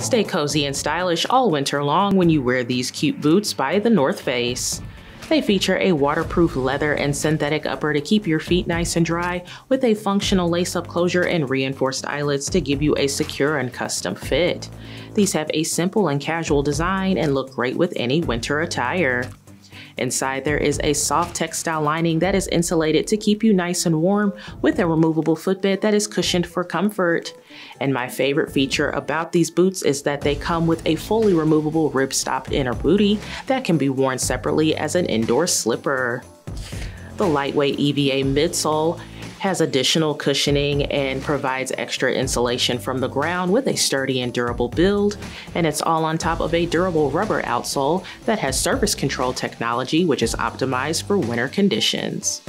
Stay cozy and stylish all winter long when you wear these cute boots by The North Face. They feature a waterproof leather and synthetic upper to keep your feet nice and dry, with a functional lace-up closure and reinforced eyelets to give you a secure and custom fit. These have a simple and casual design and look great with any winter attire. Inside there is a soft textile lining that is insulated to keep you nice and warm with a removable footbed that is cushioned for comfort. And my favorite feature about these boots is that they come with a fully removable ripstop inner booty that can be worn separately as an indoor slipper. The lightweight EVA midsole has additional cushioning and provides extra insulation from the ground with a sturdy and durable build. And it's all on top of a durable rubber outsole that has surface control technology, which is optimized for winter conditions.